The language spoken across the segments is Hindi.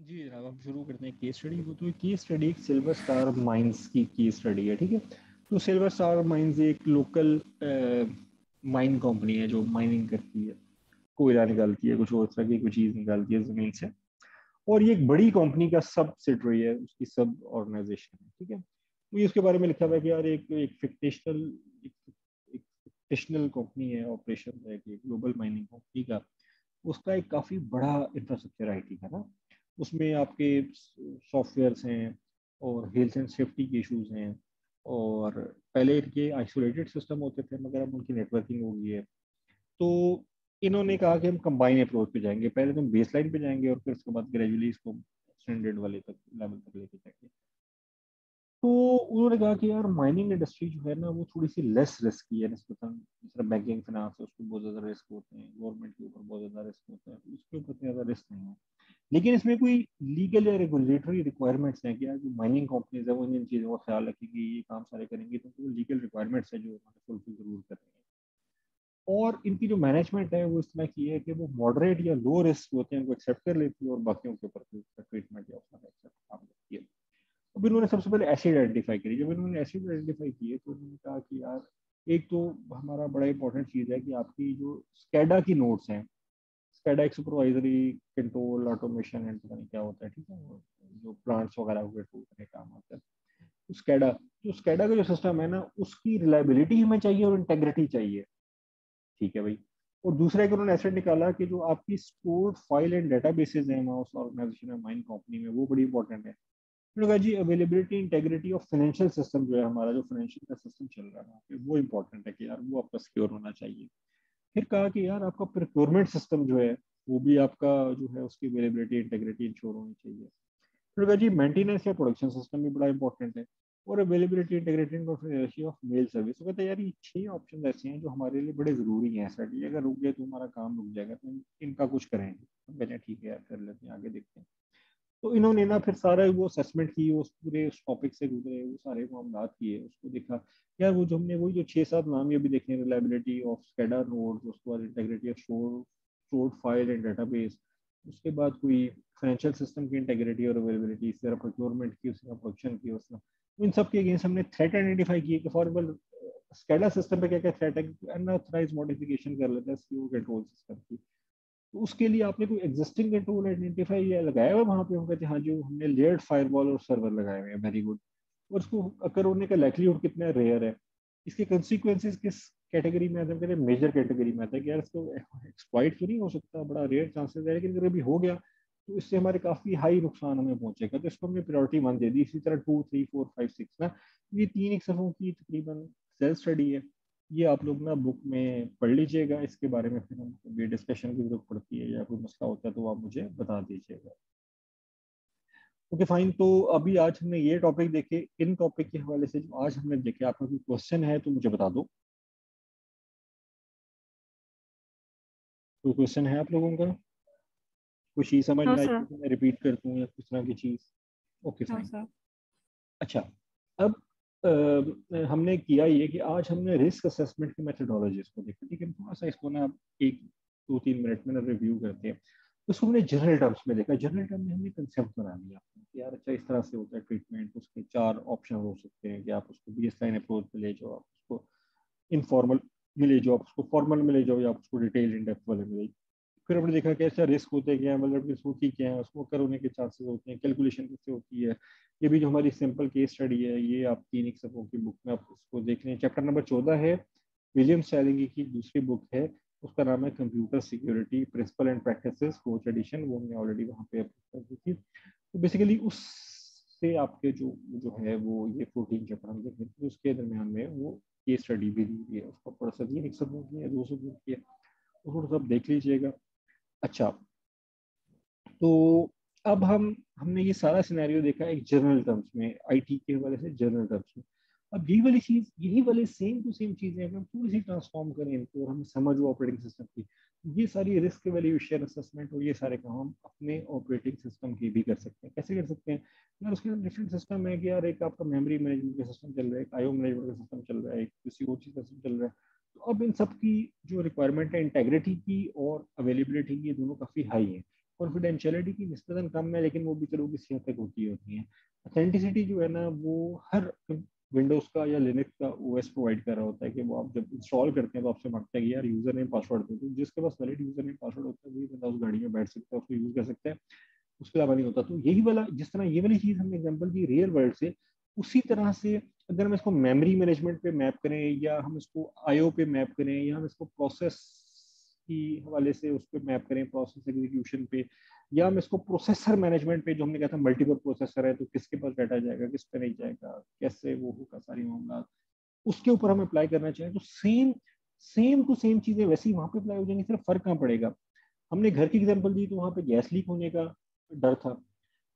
जी जनाब हम शुरू करते हैं केस स्टडी को तो case study silver star mines की केस स्टडी है ठीक है? तो सिल्वर स्टार माइंस एक लोकल माइन कंपनी है जो माइनिंग करती है। कोयला निकालती है कुछ और तरह की कोई चीज़ निकालती है ज़मीन से। और ये एक बड़ी कंपनी का सब सिटरी है उसकी सब ऑर्गेनाइजेशन है ठीक है? तो ये उसके बारे में लिखा हुआ है कि यार एक एक फिक्टेशनल एक, एक फिक्टेशनल कंपनी है ऑपरेशन है कि ग्लोबल माइनिंग कंपनी का। उसका एक काफ़ी बड़ा इंफ्रास्ट्रक्चर आई टी का ना। उसमें आपके सॉफ्टवेयर्स हैं और हेल्थ एंड सेफ्टी के इश्यूज़ हैं। और पहले इनके आइसोलेटेड सिस्टम होते थे, मगर अब उनकी नेटवर्किंग हो गई है। तो इन्होंने कहा कि हम कंबाइन अप्रोच पे जाएँगे। पहले तो हम बेस लाइन पे जाएँगे और फिर उसके बाद ग्रेजुअली इसको स्टैंडर्ड वाले तक लेवल तक लेके जाएँगे। तो उन्होंने कहा कि यार माइनिंग इंडस्ट्री जो है ना, वो थोड़ी सी लेस रिस्की है नस्बतन जिस बैंकिंग फाइनेंस है उसको बहुत ज़्यादा रिस्क होते हैं गवर्नमेंट के ऊपर बहुत ज़्यादा रिस्क होते हैं, उसके ऊपर इतना ज़्यादा रिस्क नहीं है। लेकिन इसमें कोई लीगल या रेगुलेटरी रिक्वायरमेंट्स हैं कि यार जो माइनिंग कंपनीज़ है, वो इन चीज़ों का ख्याल रखेंगी, ये काम सारे करेंगी तो वो लीगल रिक्वायरमेंट्स है जो उन्होंने फुलफिल ज़रूर करेंगे और इनकी जो मैनेजमेंट है, वो इस तरह की है कि वो मॉडरेट या लो रिस्क होते हैं, उनको एक्सेप्ट कर लेती है और बाकियों के ऊपर ट्रीटमेंट या उसका एक्सेप्ट काम करती है। अब इन्होंने सबसे पहले एसिड आइडेंटिफाई करी। जब इन्होंने एसिड आइडेंटिफाई किए तो उन्होंने कहा कि यार, एक तो हमारा बड़ा इंपॉर्टेंट चीज़ है कि आपकी जो स्कैडा की नोट्स हैं स्कैडा एक सुपरवाइजरी कंट्रोल ऑटोमेशन एंड पता नहीं क्या होता है, ठीक है? जो प्लांट्स वगैरह को कंट्रोल करने काम आता है। तो स्कैडा जो स्कैडा का जो सिस्टम है ना, उसकी रिलायबिलिटी हमें चाहिए और इंटेग्रिटी चाहिए। ठीक है भाई? और दूसरा एक उन्होंने ऐसे निकाला कि जो आपकी stored file and data basis है, वहाँ उस ऑर्गेनाइजेशन में माइन कंपनी में, वो बड़ी इंपॉर्टेंट है। उन्होंने कहा, जी availability integrity of financial system जो है हमारा, जो फाइनेंशियल का सिस्टम चल रहा है वहाँ पे, वो इंपॉर्टेंट है कि यार वो आपका सिक्योर होना चाहिए. फिर कहा कि, यार, आपका प्रिक्योरमेंट सिस्टम जो है, वो भी आपका जो है, उसकी अवेलेबिलिटी इंटेग्रिटी इंश्योर होनी चाहिए. फिर कहा, जी मेंटेनेंस या प्रोडक्शन सिस्टम भी बड़ा इंपॉर्टेंट है और availability configuration of mail service तो कहते हैं, यार, ये छह ऑप्शन ऐसे हैं जो हमारे लिए बड़े ज़रूरी हैं सर अगर रुक गए तो हमारा काम रुक जाएगा तो इनका कुछ करेंगे। हम कहते हैं, ठीक है यार, कर लेते हैं, आगे देखते हैं। तो इन्होंने ना फिर सारा वो असेसमेंट की, उस पूरे उस टॉपिक से गुजरे, वो सारे मामला किए, उसको देखा। यार वो जो हमने, वही जो छः सात नाम ये भी देखे रिलायबिलिटी ऑफ़ स्केडर नोड उसके बाद integrity of store stored file and database उसके बाद कोई फाइनेंशियल सिस्टम की इंटेग्रिटी और अवेलेबिलिटी तरह प्रोक्योरमेंट की उसका प्रोडक्शन की उसका इन सब के अगेंस्ट हमने थ्रेट आइडेंटिफाई किए कि फॉर एग्ज़ाम्पल स्केडा सिस्टम पे क्या क्या थ्रेट है अनऑथराइज मॉडिफिकेशन कर लेते हैं सीओ कंट्रोल सिस्टम की। तो उसके लिए आपने कोई एग्जिस्टिंग कंट्रोल आइडेंटिफाई या लगाया हुआ वहाँ पे हम कहते हैं हाँ जो हमने लेयर्ड फायरवॉल और सर्वर लगाए हुए हैं? वेरी गुड और उसको अकर होने का लाइकलीहुड कितना रेयर है? इसके कंसिक्वेंसेस किस कैटेगरी में आते हैं? कहते हैं मेजर कैटेगरी में आता है कि यार इसको एक्सप्लॉइट तो नहीं हो सकता? बड़ा रेयर चांसेस है, लेकिन अगर अभी हो गया तो इससे हमारे काफ़ी हाई नुकसान हमें पहुंचेगा। तो इसको हमने प्रायोरिटी वन दे दी। इसी तरह two three four five six ना, ये तीन एक सफ़ों की तकरीबन सेल्फ स्टडी है। ये आप लोग ना बुक में पढ़ लीजिएगा इसके बारे में फिर हम भी डिस्कशन की ज़रूरत पड़ती है या कोई मसला होता है तो आप मुझे बता दीजिएगा। ओके फाइन तो अभी आज हमने ये टॉपिक देखे। इन टॉपिक के हवाले से जो आज हमने देखे आपका कोई क्वेश्चन है तो मुझे बता दो। कोई क्वेश्चन है आप लोगों का? कुछ ही समझ में आई तो मैं रिपीट करता हूँ या किस तरह की चीज़? ओके फाइन अच्छा अब हमने किया ये कि आज हमने रिस्क असेसमेंट की मेथडोलॉजीज को देखा। ठीक है थोड़ा सा इसको ना एक दो तीन मिनट में ना रिव्यू करते हैं। उसको हमने जनरल टर्म्स में देखा। जनरल टर्म में हमने कंसेप्ट बना लिया। यार अच्छा इस तरह से होता है ट्रीटमेंट उसके चार ऑप्शन हो सकते हैं कि आप उसको बी एस लाइन अप्रोच में ले जाओ, आप उसको इनफॉर्मल में ले जाओ, आप उसको फॉर्मल में ले जाओ या आप उसको डिटेल इन वाले में ले फिर हमने देखा कैसा रिस्क होते क्या है मतलब रिस्क क्या है उसको कर होने के चांसेस होते हैं कैलकुलेशन कैसे होती है? ये भी जो हमारी सिंपल केस स्टडी है, ये आप तीन एक सबों की बुक में आप उसको देख लें। चैप्टर नंबर चौदह है विलियम सैलिंगी की दूसरी बुक है, उसका नाम है computer security principle and practice fourth edition वो हमने ऑलरेडी वहाँ पे कर दी थी। तो बेसिकली उससे आपके जो जो है वो ये फोर्टीन चैप्टर हम देखें तो उसके दरमियान में वो केस स्टडी भी दी गई है, उसका थोड़ा सा एक सबों की है, दो सबों की है। थोड़ा सा देख लीजिएगा। अच्छा। तो अब हम, हमने ये सारा सिनेरियो देखा एक जनरल टर्म्स में आईटी के हवाले से जनरल टर्म्स में। अब यही वाली चीज़, यही वाले सेम टू सेम चीज़ें अगर हम थोड़ी सी ट्रांसफॉर्म करें इनको और हम समझ ऑपरेटिंग सिस्टम की ये सारी रिस्क वैल्यूएशन असेसमेंट और ये सारे काम हम अपने ऑपरेटिंग सिस्टम की भी कर सकते हैं। कैसे कर सकते हैं? यार उसके डिफरेंट सिस्टम है कि यार एक आपका मेमोरी मैनेजमेंट का सिस्टम चल रहा है, एक आईओ मैनेजमेंट का सिस्टम चल रहा है, एक किसी और चीज़ का सिस्टम चल रहा है। तो अब इन सब की जो रिक्वायरमेंट है इंटेग्रिटी की और अवेलेबिलिटी की, ये दोनों काफ़ी हाई है। कॉन्फिडेंशियलिटी की निस्बतन कम है, लेकिन वो भी चलो किसी हद तक होती होती है। अथेंटिसिटी जो है ना, वो हर विंडोज़ का या लिनक्स का ओएस प्रोवाइड कर रहा होता है कि वो आप जब इंस्टॉल करते हैं तो आपसे माँगता है कि यार यूज़र नेम पासवर्ड दो तो जिसके पास वैलिड यूज़र नेम पासवर्ड होता है, वही बंदा उस गाड़ी में बैठ सकता है, उसको यूज़ कर सकता है, उसके अलावा नहीं होता। तो यही वाला, जिस तरह ये वाली चीज़ हमने एग्ज़ाम्पल दी रियल वर्ल्ड से, उसी तरह से अगर हम इसको मेमोरी मैनेजमेंट पे मैप करें या हम इसको आईओ पे मैप करें या हम इसको प्रोसेस की हवाले से उस पर मैप करें प्रोसेस एग्जीक्यूशन पे या हम इसको प्रोसेसर मैनेजमेंट पे जो हमने कहा था मल्टीपल प्रोसेसर है तो किसके पास डाटा जाएगा, किस पे नहीं जाएगा, कैसे वो होगा, सारी मामला, उसके ऊपर हम अप्लाई करना चाहें तो सेम सेम टू सेम चीज़ें वैसे ही वहाँ पे अप्लाई हो जाएँगी, सिर्फ़ फ़र्क कहाँ पड़ेगा? हमने घर की एग्ज़ाम्पल दी तो वहाँ पे गैस लीक होने का डर था।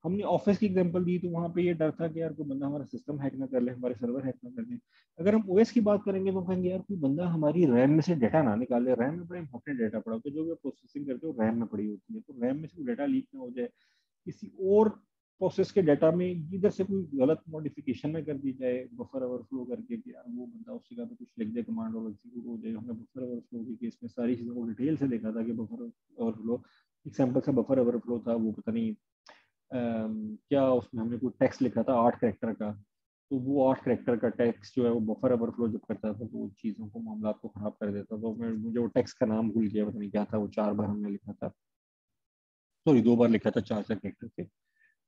हमने ऑफ़िस की एग्जांपल दी तो वहाँ पे ये डर था कि यार कोई बंदा हमारा सिस्टम हैक ना कर ले, हमारे सर्वर हैक ना कर ले। अगर हम ओएस की बात करेंगे तो कहेंगे, यार, कोई बंदा हमारी रैम में से डाटा ना निकाले। रैम में बड़ा इंपॉर्टेंट डाटा पड़ा होता है जो भी प्रोसेसिंग करते हो रैम में पड़ी होती है। तो रैम में से डाटा लीक ना हो जाए। किसी और प्रोसेस के डाटा में इधर से कोई गलत मॉडिफिकेशन ना कर दी जाए बफर ओवरफ्लो करके कि यार, वो बंदा उस जगह पे कुछ लिख दे कमांड और एग्जीक्यूट हो जाए। हमने बफर ओवरफ्लो के केस में सारी चीज़ों को डिटेल से देखा था कि बफर ओवरफ्लो एग्ज़ाम्पल का बफर ओवरफ्लो था, वो पता नहीं क्या उसमें हमने कोई टेक्स्ट लिखा था आठ करेक्टर का तो वो आठ करेक्टर का टेक्स्ट जो है वो बफर ओवरफ्लो जब करता था तो वो चीज़ों को, मामला को ख़राब कर देता तो मैं, मुझे वो टेक्स्ट का नाम भूल गया, पता नहीं क्या था, वो चार बार हमने लिखा था। सॉरी दो बार लिखा था चार चार करेक्टर से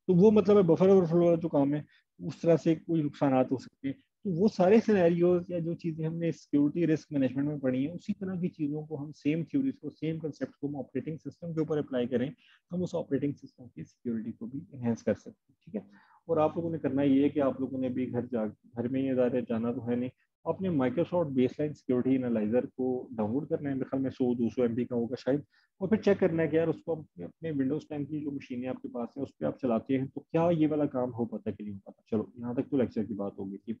तो वो मतलब है बफर ओवरफ्लो वाला जो काम है, उस तरह से कोई नुकसान हो सकते हैं। तो वो सारे सिनेरियोज या जो चीज़ें हमने सिक्योरिटी रिस्क मैनेजमेंट में पढ़ी हैं, उसी तरह की चीज़ों को हम सेम थ्योरीज को सेम कंसेप्ट को हम ऑपरेटिंग सिस्टम के ऊपर अप्लाई करें, हम उस ऑपरेटिंग सिस्टम की सिक्योरिटी को भी इन्हेंस कर सकते हैं, ठीक है? और आप लोगों ने करना ये है कि आप लोगों ने भी घर जा, घर में ही जाना तो है नहीं अपने माइक्रोसॉफ्ट बेसलाइन सिक्योरिटी एनालाइजर को डाउनलोड करना है, मेरे ख्याल में सौ, दो सौ एम का होगा शायद, और फिर चेक करना है कि यार उसको अपने विंडोज़ टेन की जो मशीनें आपके पास हैं, उस पर आप चलाते हैं तो क्या ये वाला काम हो पाता कि नहीं हो पाता? चलो, यहाँ तक तो लेक्चर की बात होगी कि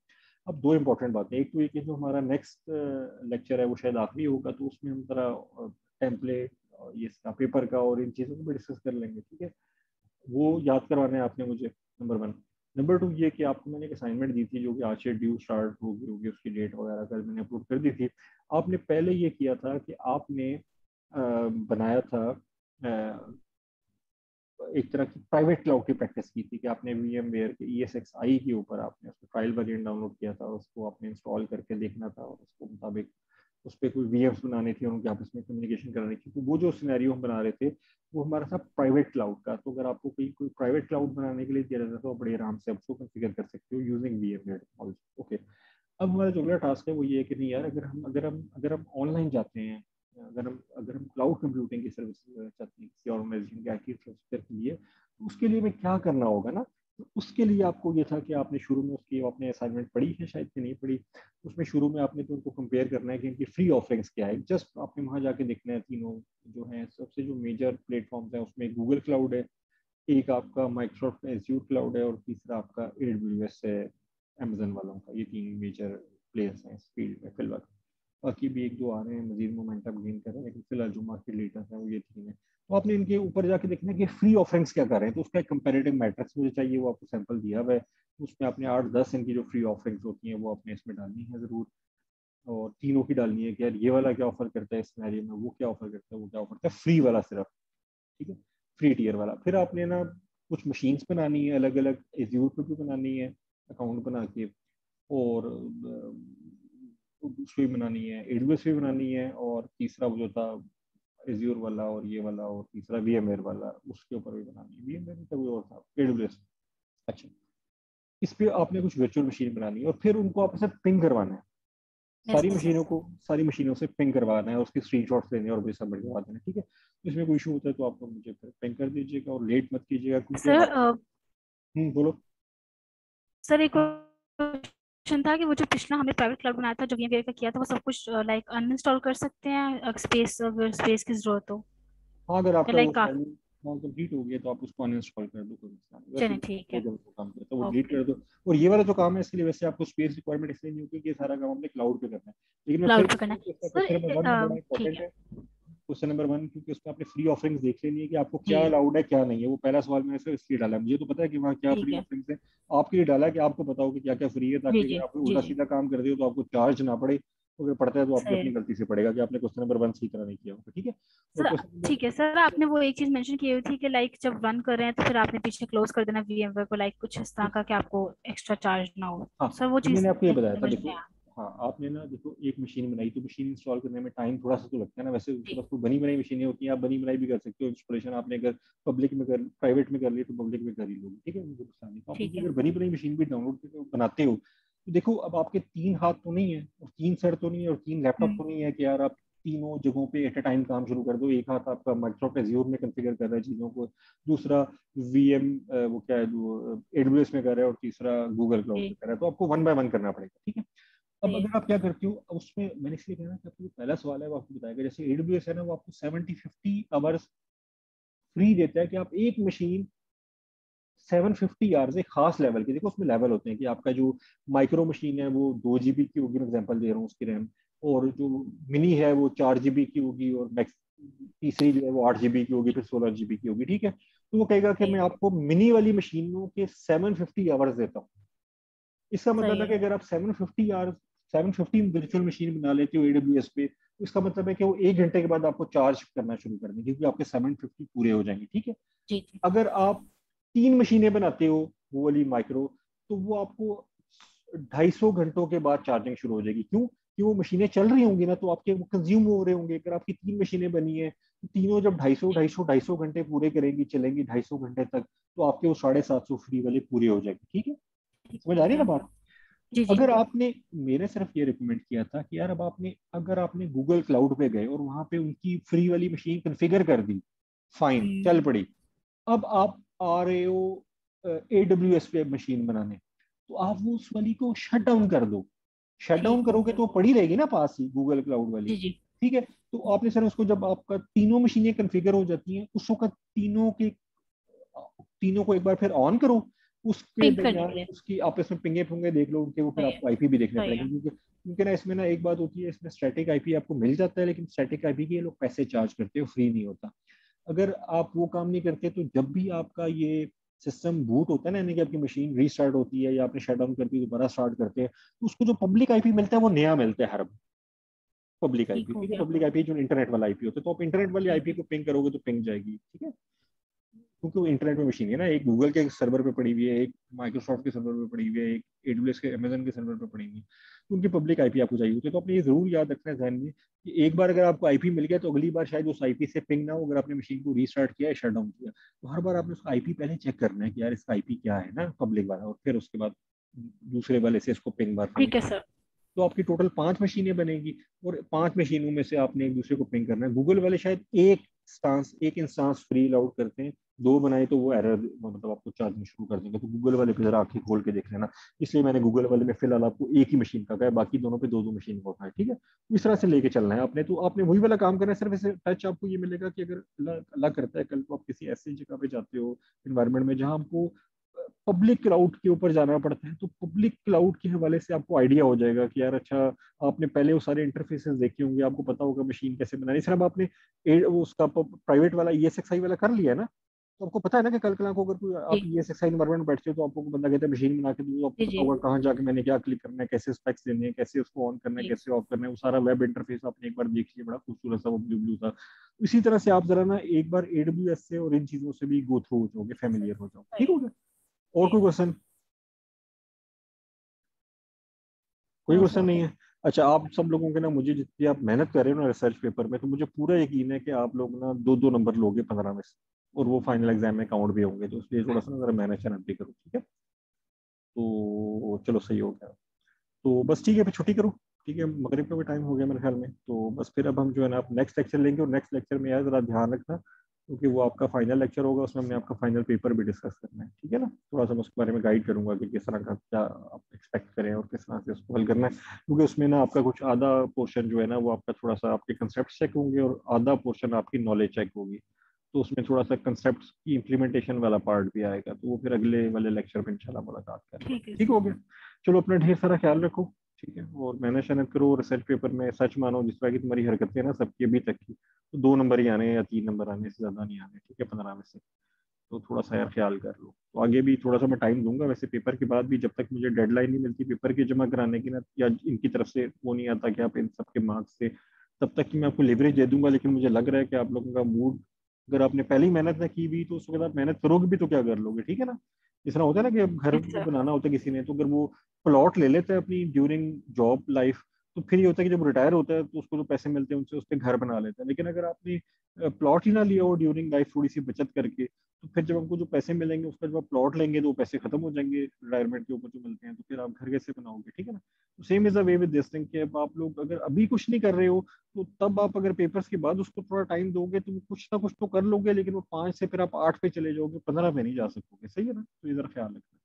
अब दो इंपॉर्टेंट बातें एक तो ये कि जो हमारा नेक्स्ट लेक्चर है, वो शायद आखिरी होगा तो उसमें हम जरा टेम्पलेट ये इसका पेपर का और इन चीज़ों को भी डिस्कस कर लेंगे, ठीक है? वो याद करवाना है आपने मुझे नंबर वन नंबर टू ये कि आपको मैंने एक असाइनमेंट दी थी जो कि आज से ड्यू स्टार्ट होगी होगी, उसकी डेट वगैरह कल मैंने अपलोड कर दी थी। आपने पहले ये किया था कि आपने बनाया था एक तरह की प्राइवेट क्लाउड की प्रैक्टिस की थी कि आपने वी एम वेयर के ई एस एक्स आई के ऊपर आपने उसको फ़ाइल वेरिएंट डाउनलोड किया था, उसको आपने इंस्टॉल करके देखना था और उसको मुताबिक उस पर कोई वी बनाने थे, उनके आपस में कम्युनिकेशन करानी थी। तो वो जो सिनेरियो हम बना रहे थे, वो हमारा था प्राइवेट क्लाउड का। तो अगर आपको कोई कोई प्राइवेट क्लाउड बनाने के लिए दिया जाता है तो आप बड़े आराम से उसको कन्फिगर कर सकते हो यूजिंग वी एम ओके अब हमारा जो अगला टास्क है, वो ये है कि नहीं यार, अगर हम अगर हम अगर हम ऑनलाइन जाते हैं, अगर हम अगर हम क्लाउड कंप्यूटिंग की सर्विस चाहते हैं, किसी ऑर्गेनाइजेशन के आई के लिए तो उसके लिए हमें क्या करना होगा ना? उसके लिए आपको ये था कि आपने शुरू में उसकी आपने असाइनमेंट पढ़ी है, शायद कि नहीं पढ़ी? उसमें शुरू में आपने तो उनको कंपेयर करना है कि इनकी फ्री ऑफरिंग्स क्या है। जस्ट आपने वहाँ जाके देखना है तीनों जो है, सबसे जो मेजर प्लेटफॉर्म्स हैं, उसमें गूगल क्लाउड है, एक आपका माइक्रोसॉफ्ट एज्यूर क्लाउड है और तीसरा आपका एड है अमेजन वालों का। ये तीन मेजर प्लेयर्स हैं इस फ़ील्ड में फ़िलहाल। बाकी भी एक दो आ रहे हैं, मजीद मोमेंटम गेन कर रहे हैं, लेकिन फ़िलहाल जो मार्केट लीडर्स हैं वो ये तीन है। तो आपने इनके ऊपर जाके देखना कि फ्री ऑफरिंग्स क्या कर रहे हैं। तो उसका एक कंपेरेटिव मैट्रिक्स मुझे चाहिए, वो आपको सैंपल दिया हुआ है। उसमें आपने आठ, दस इनकी जो फ्री ऑफरिंग्स होती हैं, वो आपने इसमें डालनी है ज़रूर। और तीनों की डालनी है कि यार, ये वाला क्या ऑफ़र करता है इस सिनेरियो में, वो क्या ऑफ़र करता है, वो क्या ऑफ़र करता है। फ्री वाला सिर्फ़, ठीक है? फ्री टीयर वाला। फिर आपने ना कुछ मशीन्स बनानी है अलग अलग एज्यूर पे भी बनानी है अकाउंट बना के, और उसको भी बनानी है एडब्ल्यूएस भी बनानी है, और तीसरा वो जो था एज्योर वाला और ये वाला और तीसरा वी वाला उसके ऊपर भी बनानी है। वी एम का कोई और था एडब्ल्यूएस। अच्छा। इस पे आपने कुछ वर्चुअल मशीन बनानी है और फिर उनको आपस में पिंग करवाना है। सारी मशीनों को सारी मशीनों से पिंग करवाना है उसकी स्क्रीनशॉट्स लेने और सब करवा देना ठीक है? तो इसमें कोई इशू होता है तो आप मुझे फिर पिंग कर दीजिएगा और लेट मत कीजिएगा सर हम्म बोलो। सर एक क्वेश्चन था कि वो जो पिछला हमने प्राइवेट क्लाउड बनाया था जो वीएमवेयर का किया था वो सब कुछ लाइक अनइंस्टॉल कर सकते हैं स्पेस अगर स्पेस की ज़रूरत हो। हाँ अगर आपका लाइक कंप्लीट हो गया तो आप उसको अनइंस्टॉल कर दो कोई चलिए ठीक है। तो वो डिलीट कर दो। और ये वाला जो काम है इसके लिए वैसे आपको स्पेस रिक्वायरमेंट इसलिए नहीं होती कि सारा काम हमने क्लाउड पे करना है। लेकिन क्लाउड पे करना है। ठीक है। क्वेश्चन नंबर वन क्योंकि उसमें आपने फ्री ऑफरिंग्स देख लेनी है कि आपको क्या अलाउड है क्या नहीं है। वो पहला सवाल मैंने सिर्फ़ इसलिए डाला। मुझे तो पता है कि वहाँ क्या फ्री ऑफरिंग्स है। आपके लिए डाला कि आपको हो कि क्या क्या फ्री है ताकि आप उल्टा सीधा काम कर दे तो आपको चार्ज ना पड़े। अगर पढ़ता है तो आपने अपनी गलती से पड़ेगा कि आपने क्वेश्चन नंबर वन सही तरह नहीं किया होगा। ठीक है? ठीक है। सर आपने वो एक चीज़ मेंशन की हुई थी कि लाइक जब रन कर रहे हैं तो फिर आपने पीछे क्लोज कर देना वीएमवेयर को लाइक कुछ इस तरह का कि आपको एक्स्ट्रा चार्ज ना हो। हाँ, सर वो चीज़ मैंने आपको ये बताया था देखो हाँ आपने ना देखो एक मशीन बनाई तो मशीन इंस्टॉल करने में टाइम थोड़ा सा तो लगता है ना। वैसे उसके पास तो बनी बनाई मशीनें होती हैं आप बनी बनाई भी कर सकते हो। इंस्टॉलेशन आपने अगर पब्लिक में कर प्राइवेट में कर ली तो पब्लिक में कर ही लोगे ठीक है? मुझे नुकसान नहीं तो आप अगर बनी बनाई मशीन भी डाउनलोड बनाते हो तो देखो अब आपके तीन हाथ तो नहीं है और तीन सर तो नहीं है और तीन लैपटॉप हम्म। तो नहीं है कि यार आप तीनों जगहों पे एट अ टाइम काम शुरू कर दो। एक हाथ आपका माइक्रोसॉफ्ट एज्योर में कॉन्फ़िगर कर रहा है चीज़ों को दूसरा वीएम वो क्या है जो एडब्ल्यूएस में कर रहा है और तीसरा गूगल क्लाउड में कर रहा है। तो आपको वन बाय वन करना पड़ेगा ठीक है? अब अगर आप क्या करती हो उसमें मैंने इसलिए कहना कि आपको पहला सवाल है वो आपको बताएगा जैसे एडब्ल्यूएस है ना वो आपको सेवेंटी फिफ्टी आवर्स फ्री देता है कि आप एक मशीन 750 आवर्स एक खास लेवल की देखो उसमें लेवल होते हैं कि आपका जो माइक्रो मशीन है वो दो जी बी की होगी मैं एग्जांपल दे रहा हूँ उसकी रैम और जो मिनी है वो चार जी बी की होगी और मैक्स तीसरी जो है वो आठ जी बी की होगी फिर सोलह जी बी की होगी ठीक है? तो वो कहेगा कि मैं आपको मिनी वाली मशीनों के 750 आवर्स देता हूँ। इसका मतलब है कि अगर आप 750 आवर्स 750 वर्चुअल मशीन बना लेते हो एडब्ल्यूएस पे तो इसका मतलब है कि वो एक घंटे के बाद आपको चार्ज करना शुरू कर देंगे क्योंकि आपके 750 पूरे हो जाएँगे ठीक है? अगर आप तीन मशीनें बनाते हो वो वाली माइक्रो तो वो आपको ढाई सौ घंटों के बाद चार्जिंग शुरू हो जाएगी। क्यों? कि वो मशीनें चल रही होंगी ना तो आपके वो कंज्यूम हो रहे होंगे। अगर आपकी तीन मशीनें बनी है तो तीनों जब ढाई सौ ढाई सौ ढाई सौ घंटे पूरे करेंगी चलेंगी ढाई सौ घंटे तक तो आपके वो साढ़े सात सौ फ्री वाले पूरे हो जाएँगे ठीक है। समझ आ रही है ना बात? जी जी अगर आपने मेरे सिर्फ़ ये रिकमेंड किया था कि यार अब आपने अगर आपने गूगल क्लाउड पे गए और वहाँ पे उनकी फ्री वाली मशीन कन्फिगर कर दी फाइन हम्म। चल पड़ी। अब आप आ रहे हो ए डब्ल्यू एस पे मशीन बनाने तो आप वो उस वाली को शट डाउन कर दो। शट डाउन करोगे तो पड़ी रहेगी ना पास ही गूगल क्लाउड वाली। ठीक है? तो आपने सर उसको जब आपका तीनों मशीनें कन्फिगर हो जाती हैं उस वक्त तीनों के तीनों को एक बार फिर ऑन करो। उसके दरमियान उसकी आप इसमें पिंगे पुंगे देख लो उनके वो फिर आपको आईपी भी देखने पड़ेंगे क्योंकि क्योंकि ना इसमें ना एक बात होती है इसमें स्टैटिक आईपी आपको मिल जाता है लेकिन स्टैटिक आईपी के लोग पैसे चार्ज करते हैं फ्री नहीं होता। अगर आप वो काम नहीं करते तो जब भी आपका ये सिस्टम बूट होता है ना यानी कि आपकी मशीन रीस्टार्ट होती है या आपने शट डाउन करती है दोबारा स्टार्ट करते हैं तो उसको जो पब्लिक आईपी मिलता है वो नया मिलता है हर पब्लिक आईपी ठीक है पब्लिक आईपी जो इंटरनेट वाला आईपी होता है तो आप इंटरनेट वाली आईपी को पिंग करोगे तो पिंग जाएगी ठीक है? क्योंकि वो इंटरनेट में मशीन है ना एक गूगल के सर्वर पे पड़ी हुई है एक माइक्रोसॉफ्ट के सर्वर पे पड़ी हुई है एक एडब्ल्यूएस के अमेजन के सर्वर पे पड़ी हुई है। तो उनकी पब्लिक आईपी आपको चाहिए होती है तो आपने ये ज़रूर याद रखना है ध्यान में कि एक बार अगर आपको आईपी मिल गया तो अगली बार शायद उस आईपी से पिंग ना हो अगर आपने मशीन को रीस्टार्ट किया या शट डाउन किया तो हर बार आपने उसका आईपी पहले चेक करना है कि यार इसका आईपी क्या है ना पब्लिक वाला और फिर उसके बाद दूसरे वाले से इसको पिंग बार ठीक है सर तो आपकी टोटल पाँच मशीनें बनेगी और पाँच मशीनों में से आपने एक दूसरे को पिंग करना है। गूगल वाले शायद एक इंस्टांस एक इंस्टांस फ्री अलाउड करते हैं, दो बनाए तो वो एरर मतलब आपको चार्जिंग शुरू कर देंगे। तो गूगल वाले पे जरा आँखें खोल के देख लेना। इसलिए मैंने गूगल वाले में फ़िलहाल आपको एक ही मशीन का कहा है, बाकी दोनों पे दो दो मशीन का है, ठीक है? इस तरह से लेके चलना है आपने। तो आपने वही वाला काम करना है, सिर्फ़ इसे टच आपको ये मिलेगा कि अगर अल्लाह करता है, कल को आप किसी ऐसी जगह पे जाते हो इन्वायरमेंट में जहाँ आपको पब्लिक क्लाउड के ऊपर जाना पड़ता है तो पब्लिक क्लाउड के हवाले से आपको आइडिया हो जाएगा कि यार अच्छा आपने पहले वो सारे इंटरफेसेस देखे होंगे आपको पता होगा मशीन कैसे बनानी सिर्फ़ आपने उसका प्राइवेट वाला ई e वाला कर लिया ना तो आपको पता है ना कि कल कल को अगर कोई आप ये एक्सरसाइज एनवायरमेंट में बैठते हो तो आपको बंदा कहते हैं मशीन बना के दो आपको पता होगा कहाँ जाके मैंने क्या क्लिक करना है कैसे स्पेक्स देने हैं कैसे उसको ऑन करना है कैसे ऑफ़ करना है वो सारा वेब इंटरफेस आपने एक बार देख लिया बड़ा खूबसूरत सा वो ब्लू ब्लू था इसी तरह से आप जरा ना एक बार एडब्ल्यूएस से और इन चीज़ों से भी गो थ्रू हो जाओगे फेमिलियर हो जाओ ठीक हो गया? और कोई क्वेश्चन कोई क्वेश्चन नहीं है? अच्छा आप सब लोगों के ना मुझे जितनी आप मेहनत कर रहे हो ना रिसर्च पेपर में तो मुझे पूरा यकीन है कि आप लोग ना दो दो नंबर लोगे पंद्रह में से और वो फाइनल एग्ज़ाम में काउंट भी होंगे तो इसलिए थोड़ा सा ना जरा मेहनत शहनत भी करो ठीक है? तो चलो सही हो गया। तो बस ठीक है फिर छुट्टी करो ठीक है? मगरब का भी टाइम हो गया मेरे ख्याल में तो बस फिर अब हम जो है ना आप नेक्स्ट लेक्चर लेंगे और नेक्स्ट लेक्चर में यार ज़रा ध्यान रखना क्योंकि वो आपका फाइनल लेक्चर होगा उसमें हमने आपका फाइनल पेपर भी डिस्कस करना है ठीक है ना? थोड़ा सा मैं उसके बारे में गाइड करूँगा कि किस तरह का क्या आप एक्सपेक्ट करें और किस तरह से उसको हल करना है। क्योंकि उसमें ना आपका कुछ आधा पोर्शन जो है ना वो आपका थोड़ा सा आपके कंसेप्ट चेक होंगे और आधा पोर्शन आपकी नॉलेज चेक होगी। तो उसमें थोड़ा सा कंसेप्ट की इम्प्लीमेंटेशन वाला पार्ट भी आएगा तो वो फिर अगले वाले लेक्चर में इंशाल्लाह मुलाकात करें ठीक हो गया? चलो अपना ढेर सारा ख्याल रखो। ठीक है? और मैंने शनत करो रिसर्च पेपर में सच मानो, जिस तरह की तुम्हारी हरकतें ना, सबकी अभी तक की तो दो नंबर ही आने या तीन नंबर आने से ज़्यादा नहीं आने, ठीक है? पंद्रह में से। तो थोड़ा सा यार ख्याल कर लो। तो आगे भी थोड़ा सा मैं टाइम दूँगा, वैसे पेपर के बाद भी जब तक मुझे डेडलाइन नहीं मिलती पेपर के जमा कराने की ना, या इनकी तरफ़ से वो नहीं आता कि आप इन सबके मार्क्स से, तब तक कि मैं आपको लेवरेज दे दूँगा, लेकिन मुझे लग रहा है कि आप लोगों का मूड अगर आपने पहली मेहनत ना की भी तो उसके बाद आप मेहनत करोगे भी तो क्या कर लोगे? ठीक है ना? इस तरह होता है ना कि अब घर बनाना होता है किसी ने तो अगर वो प्लॉट ले लेते हैं अपनी ड्यूरिंग जॉब लाइफ तो फिर ये होता है कि जब रिटायर होता है तो उसको जो पैसे मिलते हैं उनसे उस पर घर बना लेते हैं। लेकिन अगर आपने प्लॉट ही ना लिया हो ड्यूरिंग लाइफ थोड़ी सी बचत करके तो फिर जब हमको जो पैसे मिलेंगे उसका जब आप प्लॉट लेंगे तो वो पैसे खत्म हो जाएँगे रिटायरमेंट के ऊपर जो मिलते हैं तो फिर आप घर कैसे बनाओगे? ठीक है ना? तो same is a way with this thing कि अब आप लोग अगर अभी कुछ नहीं कर रहे हो तो तब आप अगर पेपर्स के बाद उसको थोड़ा टाइम दोगे तो कुछ ना कुछ तो कर लोगे लेकिन वो पाँच से फिर आप आठ पे चले जाओगे पंद्रह पे नहीं जा सकोगे। सही है ना? तो इधर ख्याल रखना।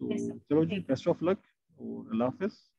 तो चलो जी बेस्ट ऑफ़ लक और अल्लाह हाफिज़।